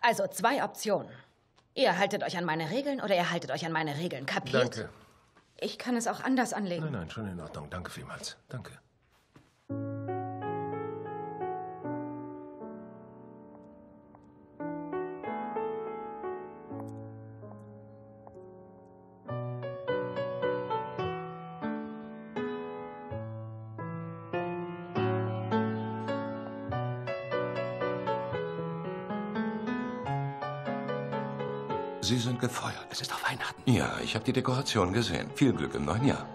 Also zwei Optionen. Ihr haltet euch an meine Regeln oder ihr haltet euch an meine Regeln. Kapiert? Danke. Ich kann es auch anders anlegen. Nein, nein, schon in Ordnung. Danke vielmals. Danke. Sie sind gefeuert. Es ist doch Weihnachten. Ja, ich habe die Dekoration gesehen. Viel Glück im neuen Jahr.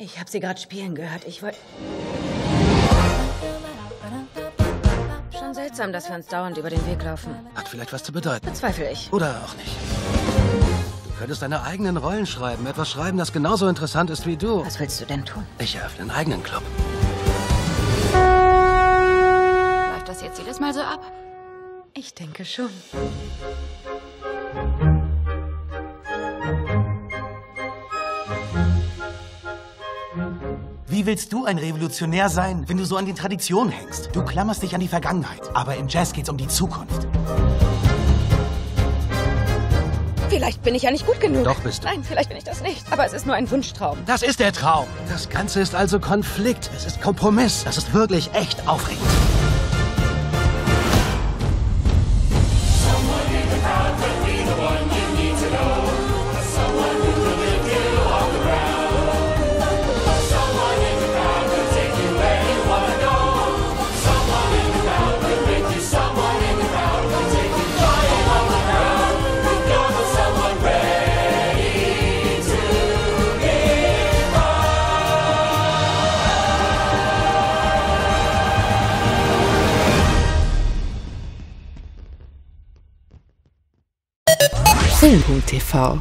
Ich habe sie gerade spielen gehört. Ich wollte. Schon seltsam, dass wir uns dauernd über den Weg laufen. Hat vielleicht was zu bedeuten. Bezweifle ich. Oder auch nicht. Du könntest deine eigenen Rollen schreiben. Etwas schreiben, das genauso interessant ist wie du. Was willst du denn tun? Ich eröffne einen eigenen Club. Läuft das jetzt jedes Mal so ab? Ich denke schon. Wie willst du ein Revolutionär sein, wenn du so an den Traditionen hängst? Du klammerst dich an die Vergangenheit, aber im Jazz geht's um die Zukunft. Vielleicht bin ich ja nicht gut genug. Doch bist du. Nein, vielleicht bin ich das nicht. Aber es ist nur ein Wunschtraum. Das ist der Traum. Das Ganze ist also Konflikt. Es ist Kompromiss. Das ist wirklich echt aufregend. Film.tv